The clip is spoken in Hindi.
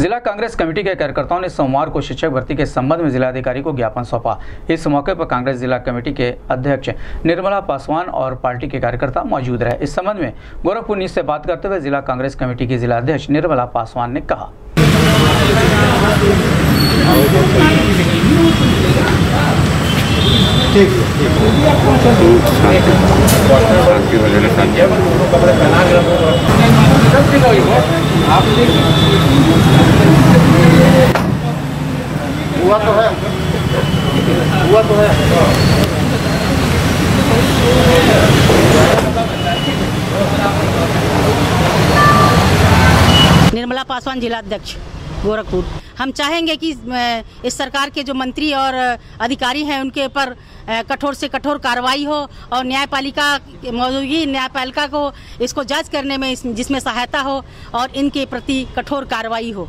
जिला कांग्रेस कमेटी के कार्यकर्ताओं ने सोमवार को शिक्षक भर्ती के संबंध में जिलाधिकारी को ज्ञापन सौंपा। इस मौके पर कांग्रेस जिला कमेटी के अध्यक्ष निर्मला पासवान और पार्टी के कार्यकर्ता मौजूद रहे। इस संबंध में गोरखपुर न्यूज़ से बात करते हुए जिला कांग्रेस कमेटी की जिला अध्यक्ष निर्मला पासवान ने कहा। भजन शांति हुआ तो है। हुआ तो है। निर्मला पासवान जिला अध्यक्ष गोरखपुर। हम चाहेंगे कि इस सरकार के जो मंत्री और अधिकारी हैं, उनके ऊपर कठोर से कठोर कार्रवाई हो और न्यायपालिका, मौजूदगी न्यायपालिका को इसको जज करने में जिसमें सहायता हो और इनके प्रति कठोर कार्रवाई हो।